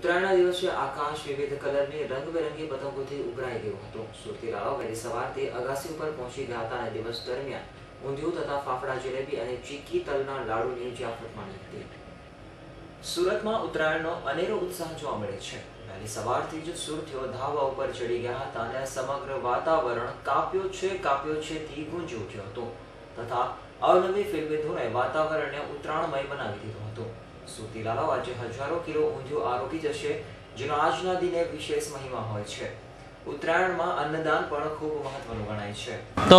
ઉત્તરાયણના દિવસે આકાશ વિવિધ કલરની રંગબેરંગી પતંગોથી ઉભરાઈ ગયું હતું. સુરતી લાલાઓ વહેલી સવારથી અગાસી ઉપર પહોંચી ગયા હતા અને દિવસ દરમિયાન ઊંધિયું તથા ફાફડા જલેબી અને ચીકી તલના લાડુની જયાફત માણી હતી. સુરતમાં ઉત્તરાયણનો અનેરો ઉત્સાહ જોવા મળે છે. વહેલી સવારથી જ સુરતીઓ ધાબા ઉપર ચડી ગયા હતા અને સમગ્ર વાતાવરણ કાપ્યો છે કાપ્યો છે થી ગુંજી ઉઠ્યો હતો. તથા અવનવી ફિલ્મી ધોરણે વાતાવરણને ઉત્તરાયણમય બનાવી દીધું હતું. સુરતી લાલાઓ આજે હજારો કિલો ઊંધિયું આરોગી જશે જેનો આજના દિને વિશેષ મહિમા હોય છે. ઉત્તરાયણમાં અન્નદાન પણ ખૂબ મહત્વનું ગણાય છે. તો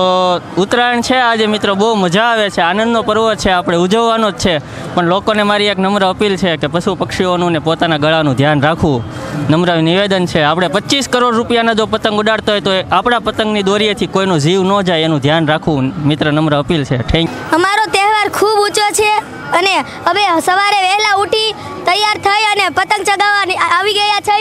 ઉત્તરાયણ છે આજે મિત્રો બહુ મજા આવે છે આનંદનો પર્વ છે આપણે ઉજવવાનો જ છે. પણ લોકોને મારી એક નમ્ર અપીલ છે કે પશુ પક્ષીઓનું ને પોતાના ગળાનું ધ્યાન રાખવું. નમ્ર નિવેદન છે આપણે પચીસ કરોડ રૂપિયાના જો પતંગ ઉડાડતો હોય તો એ આપણા પતંગની દોરીએથી કોઈનો જીવ ન જાય એનું ધ્યાન રાખવું. મિત્ર નમ્ર અપીલ છે. થેન્ક અમારો ખૂબ ઊંચો છે અને હવે સવારે વહેલા ઉઠી તૈયાર થઈ અને પતંગ ચગાવવા આવી ગયા છે.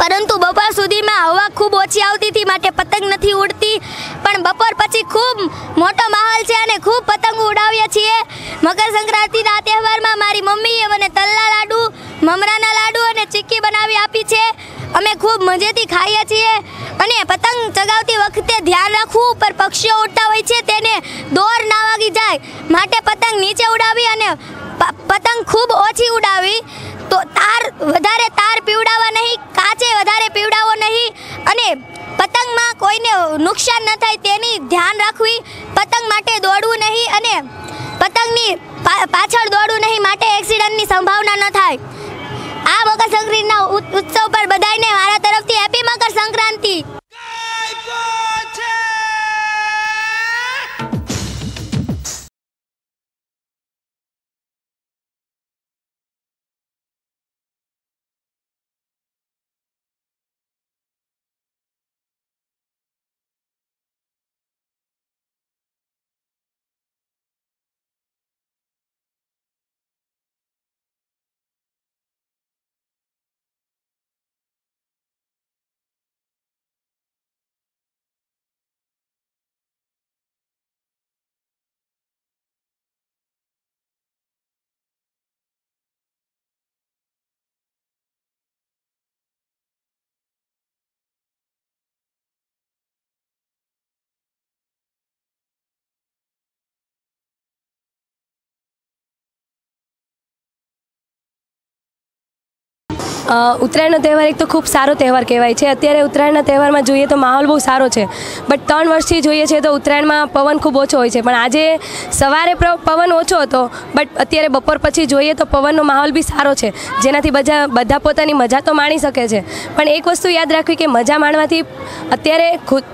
પરંતુ બપોર સુધીમાં હવા ખૂબ ઓછી આવતી હતી, માટે પતંગ નથી ઉડતી. પણ બપોર પછી ખૂબ મોટો માહોલ છે અને ખૂબ પતંગ ઉડાવીએ છીએ. મકર સંક્રાંતિના તહેવારમાં મારી મમ્મીએ મને તલના લાડુ, મમરાના લાડુ અને ચીક્કી બનાવી આપી છે. અમે ખૂબ મજેથી ખાઈએ છીએ અને પતંગ ચગાવતી વખતે ધ્યાન રાખવું પર પક્ષીઓ ઉડતા હોય છે તેને દોર ના વાગી જાય. માટે પતંગ નીચે ઉડાવી અને પતંગ ખૂબ ઓછી ઉડાવી. તો તાર, વધારે તાર પીવડાવવા નહીં, કાચે વધારે પીવડાવવો નહીં. અને પતંગમાં કોઈને નુકસાન ન થાય તેની ધ્યાન રાખવી. પતંગ ઉત્તરાયણનો તહેવાર એક તો ખૂબ સારો તહેવાર કહેવાય છે. અત્યારે ઉત્તરાયણના તહેવારમાં જોઈએ તો માહોલ બહુ સારો છે. બટ ત્રણ વર્ષથી જોઈએ છે તો ઉત્તરાયણમાં પવન ખૂબ ઓછો હોય છે. પણ આજે સવારે પવન ઓછો હતો, બટ અત્યારે બપોર પછી જોઈએ તો પવનનો માહોલ બી સારો છે. જેનાથી બધા બધા પોતાની મજા તો માણી શકે છે. પણ એક વસ્તુ યાદ રાખવી કે મજા માણવાથી અત્યારે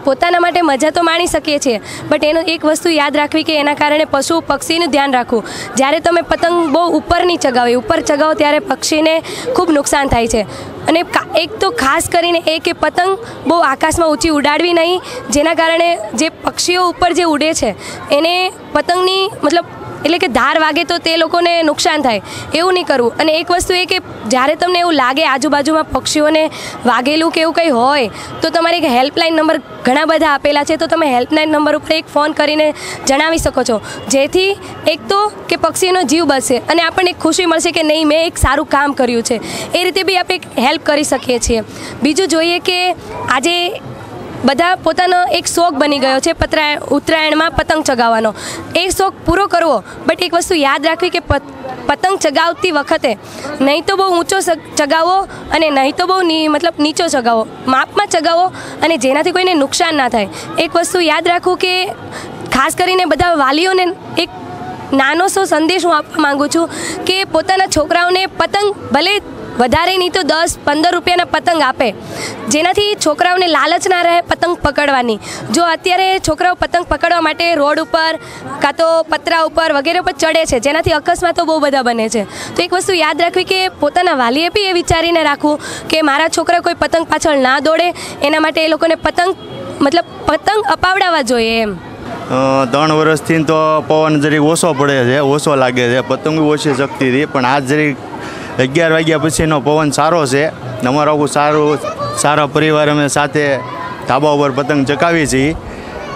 પોતાના માટે મજા તો માણી શકીએ છીએ. બટ એનો એક વસ્તુ યાદ રાખવી કે એના કારણે પશુ પક્ષીનું ધ્યાન રાખવું. જ્યારે તમે પતંગ બહુ ઉપર નહીં ચગાવી ઉપર ચગાવો ત્યારે પક્ષીને ખૂબ નુકસાન થાય છે. અને એક તો ખાસ કરીને એ કે પતંગ બહુ આકાશમાં ઊંચી ઉડાડવી નહીં, જેના કારણે જે પક્ષીઓ ઉપર જે ઉડે છે, એને પતંગની મતલબ એટલે કે ધાર વાગે તો તે લોકોને નુકસાન થાય. એવું નહીં કરવું. અને એક વસ્તુ એ કે જ્યારે તમને એવું લાગે આજુબાજુમાં પક્ષીઓને વાગેલું કે એવું કંઈ હોય, તો તમારે એક હેલ્પલાઇન નંબર ઘણા બધા આપેલા છે, તો તમે હેલ્પલાઇન નંબર ઉપર એક ફોન કરીને જણાવી શકો છો. જેથી એક તો કે પક્ષીનો જીવ બચશે અને આપણને એક ખુશી મળશે કે નહીં, મેં એક સારું કામ કર્યું છે. એ રીતે બી આપણે હેલ્પ કરી શકીએ છીએ. બીજું જોઈએ કે આજે બધા પોતાનો એક શોખ બની ગયો છે પતરાયણ ઉત્તરાયણમાં પતંગ ચગાવવાનો. એ શોખ પૂરો કરવો, બટ એક વસ્તુ યાદ રાખવી કે પત- પતંગ ચગાવતી વખતે નહીં તો બહુ ઊંચો ચગાવો અને નહીં તો બહુ મતલબ નીચો ચગાવો. માપમાં ચગાવો અને જેનાથી કોઈને નુકસાન ના થાય. એક વસ્તુ યાદ રાખવું કે ખાસ કરીને બધા વાલીઓને એક નાનો સો સંદેશ હું આપવા માંગુ છું કે પોતાના છોકરાઓને પતંગ ભલે વધારે નહીં તો દસ, પંદર રૂપિયાના પતંગ આપે. જેનાથી છોકરાઓને લાલચ ના રહે પતંગ પકડવાની. જો અત્યારે છોકરાઓ પતંગ પકડવા માટે રોડ ઉપર કાં તો પતરા ઉપર વગેરે ઉપર ચડે છે, જેનાથી અકસ્માતો બહુ બધા બને છે. તો એક વસ્તુ યાદ રાખવી કે પોતાના વાલીએ બી એ વિચારીને રાખવું કે મારા છોકરા કોઈ પતંગ પાછળ ના દોડે, એના માટે એ લોકોને પતંગ, મતલબ પતંગ અપાવડાવવા જોઈએ એમ. ત્રણ વર્ષથી તો પવન જરીક ઓછો પડે છે, ઓછો લાગે છે. પતંગ ઓછી શક્તિથી પણ આ જરીક અગિયાર વાગ્યા પછીનો પવન સારો છે. અમારો આખું સારું, સારા પરિવાર અમે સાથે ધાબા ઉપર પતંગ ચકાવી છીએ.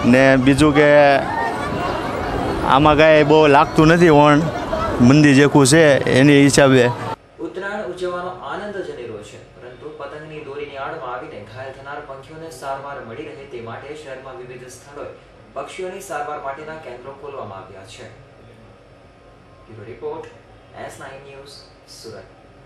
ને બીજું કે આમાં કાંઈ બહુ લાગતું નથી વણ મંદી જેખું છે એની હિસાબે. પક્ષીઓની સારવાર માટેના કેન્દ્રો ખોલવામાં આવ્યા છે. Report, S nine news. 是的